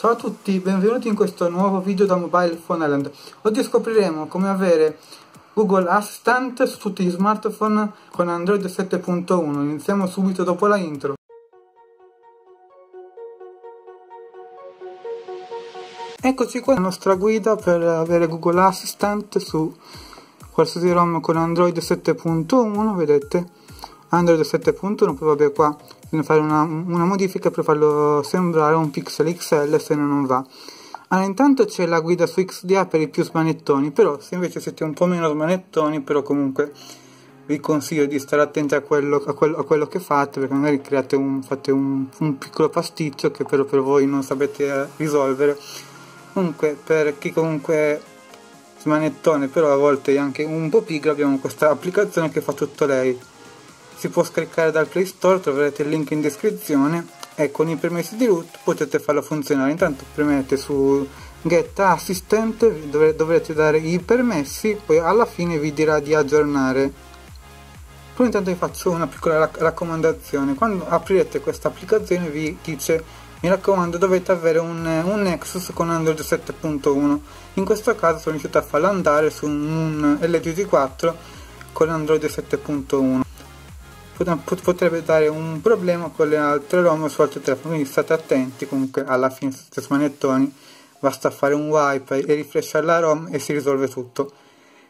Ciao a tutti, benvenuti in questo nuovo video da Mobile Phone Island. Oggi scopriremo come avere Google Assistant su tutti gli smartphone con Android 7.1. Iniziamo subito dopo la intro. Eccoci qua la nostra guida per avere Google Assistant su qualsiasi ROM con Android 7.1, vedete? Android 7.1, poi vabbè qua bisogna fare una, una, modifica per farlo sembrare un pixel XL se no non va. Allora, intanto c'è la guida su XDA per i più smanettoni, però se invece siete un po' meno smanettoni, però comunque vi consiglio di stare attenti a quello, a quello, a quello che fate, perché magari create un, fate un, un piccolo pasticcio che però per voi non sapete risolvere comunque per chi comunque smanettone però a volte anche un po' pigro abbiamo questa applicazione che fa tutto lei si può scaricare dal play store troverete il link in descrizione e con i permessi di root potete farlo funzionare. Intanto premete su get assistant dovrete dare i permessi poi alla fine vi dirà di aggiornare. Poi intanto vi faccio una piccola raccomandazione. Quando aprirete questa applicazione vi dice mi raccomando dovete avere un, un Nexus con Android 7.1 in questo caso sono riuscito a farlo andare su un LG G4 con Android 7.1 potrebbe dare un problema con le altre ROM su altri telefoni quindi state attenti comunque alla fine siete smanettoni basta fare un wipe e rifreshare la ROM e si risolve tutto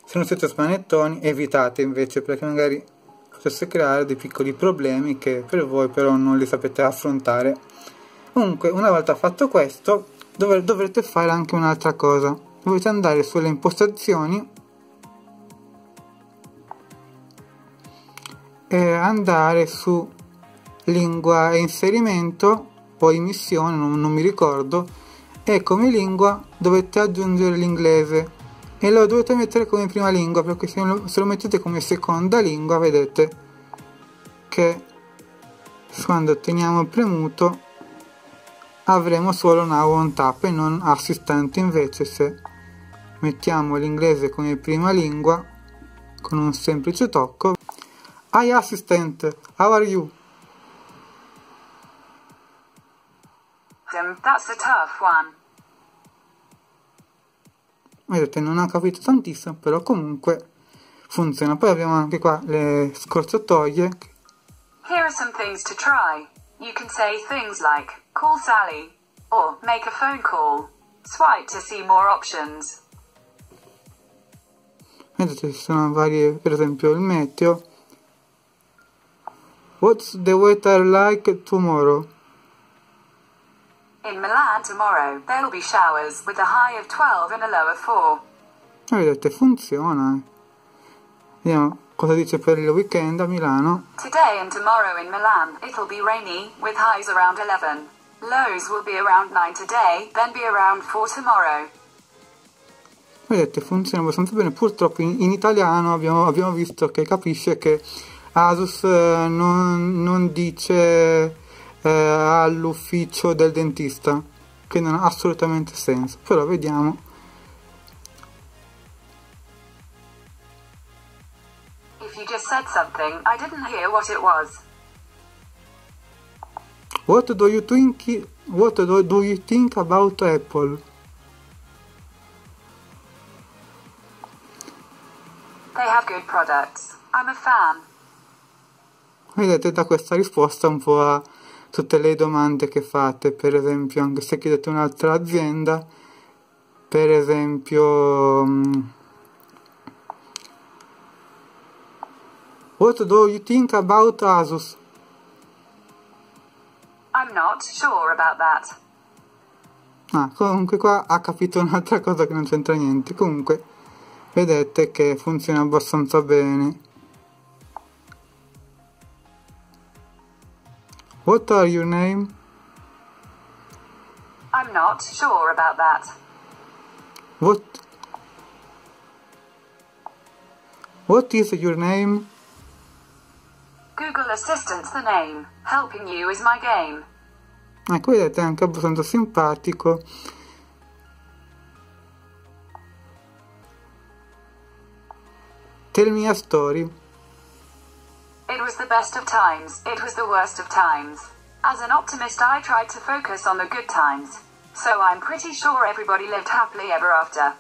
se non siete smanettoni evitate invece perché magari potesse creare dei piccoli problemi che per voi però non li sapete affrontare Comunque, una volta fatto questo, dov dovrete fare anche un'altra cosa. Dovete andare sulle impostazioni e andare su lingua e inserimento o emissione, non, non mi ricordo, e come lingua dovete aggiungere l'inglese. E lo dovete mettere come prima lingua perché se lo, se lo mettete come seconda lingua vedete che quando teniamo premuto avremo solo now on tap e non assistente. Invece se mettiamo l'inglese come prima lingua con un semplice tocco Hi assistant, how are you? That's a tough one. Vedete, non ho capito tantissimo, però comunque funziona. Poi abbiamo anche qua le scorciatoie. Here are some things to try. You can say things like Call Sally. Or make a phone call. Swipe to see more options. Vedete, ci sono varie, per esempio il meteo. What's the weather like tomorrow? In Milan tomorrow, there will be showers with a high of 12 and a low of 4. Vedete, funziona. Vediamo cosa dice per il weekend a Milano. Today and tomorrow in Milan, it'll be rainy, with highs around 11. Lows will be around 9 today, then be around 4 tomorrow. Vedete, funziona abbastanza bene. Purtroppo in, in italiano abbiamo, abbiamo, visto che capisce che Asus eh, non, non, dice eh, all'ufficio del dentista, che non ha assolutamente senso. Però vediamo. If you just said something, I didn't hear what it was. What do you think? What do, do you think about Apple? They have good products. I'm a fan. Vedete da questa risposta un po' a tutte le domande che fate, per esempio anche se chiedete un'altra azienda, per esempio um, What do you think about Asus? I'm not sure about that. Ah, comunque qua ha capito un'altra cosa che non c'entra niente. Comunque, vedete che funziona abbastanza bene. What are your name? I'm not sure about that. What What is your name? Google Assistant's the name. Helping you is my game. Ecco, vedete, è anche abbastanza simpatico. Tell me a story. Was the best of times, it was the worst of times. As an optimist I tried to focus on the good times. So I'm pretty sure everybody lived happily ever after.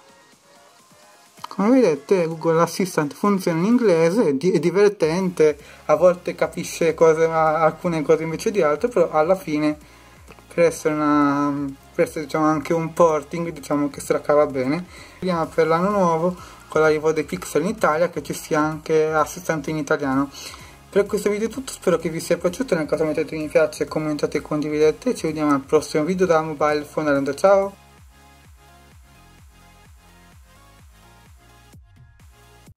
Come vedete Google Assistant funziona in inglese, è divertente, a volte capisce cose, alcune cose invece di altre, però alla fine per essere, una, per essere diciamo, anche un porting diciamo che se la cava bene. Vediamo per l'anno nuovo con l'arrivo dei pixel in Italia che ci sia anche Assistant in italiano. Per questo video è tutto, spero che vi sia piaciuto, nel caso mettete mi piace, commentate e condividete, ci vediamo al prossimo video da Mobile Phone Island, ciao!